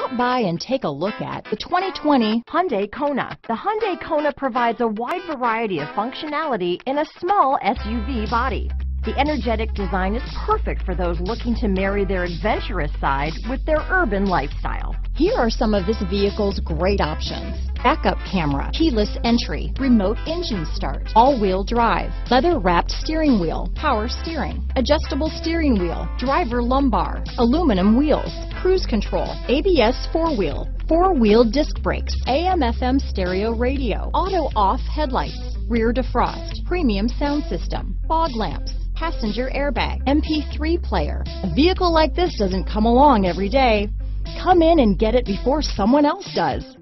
Stop by and take a look at the 2020 Hyundai Kona. The Hyundai Kona provides a wide variety of functionality in a small SUV body. The energetic design is perfect for those looking to marry their adventurous side with their urban lifestyle. Here are some of this vehicle's great options. Backup camera, keyless entry, remote engine start, all-wheel drive, leather-wrapped steering wheel, power steering, adjustable steering wheel, driver lumbar, aluminum wheels, cruise control, ABS four-wheel, four-wheel disc brakes, AM-FM stereo radio, auto-off headlights, rear defrost, premium sound system, fog lamps, passenger airbag, MP3 player. A vehicle like this doesn't come along every day. Come in and get it before someone else does.